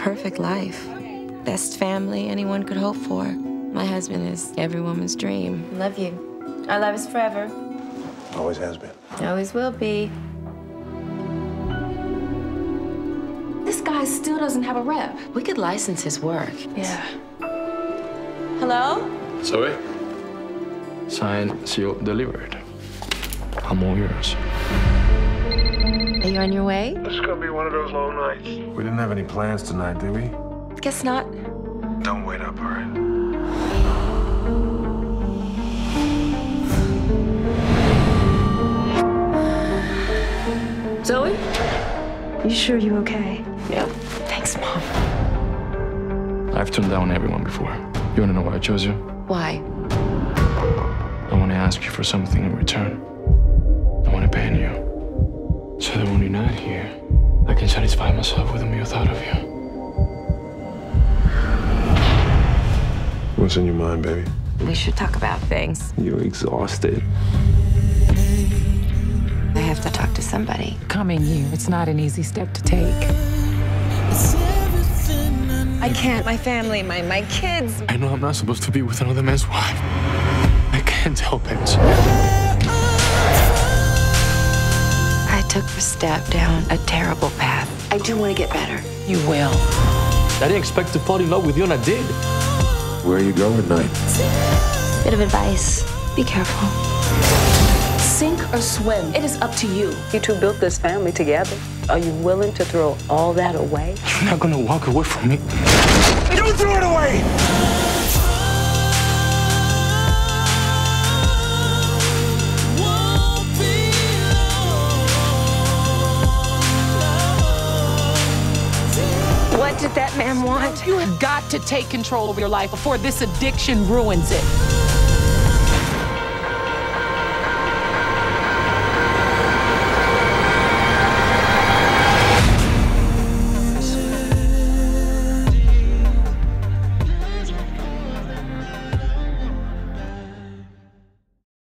perfect life. Best family anyone could hope for. My husband is every woman's dream. Love you. Our love is forever. Always has been. Always will be. This guy still doesn't have a rep. We could license his work. Yeah. Hello? Zoe? Signed, sealed, delivered. I'm all yours. Are you on your way? This is gonna be one of those long nights. We didn't have any plans tonight, did we? Guess not. Don't wait up, all right? Zoe? You sure you okay? Yeah. Thanks, Mom. I've turned down everyone before. You wanna know why I chose you? Why? I wanna ask you for something in return. So that when you're not here, I can satisfy myself with a mere thought of you. What's in your mind, baby? We should talk about things. You're exhausted. I have to talk to somebody. Coming here, it's not an easy step to take. I can't. My family, my my kids. I know I'm not supposed to be with another man's wife. I can't help it. Took a step down a terrible path. I do want to get better. You will. I didn't expect to fall in love with you, and I did. Where are you going tonight? Bit of advice. Be careful. Sink or swim, it is up to you. You two built this family together. Are you willing to throw all that away? You're not gonna walk away from me. Don't throw it away! Did that man want? You have got to take control of your life before this addiction ruins it.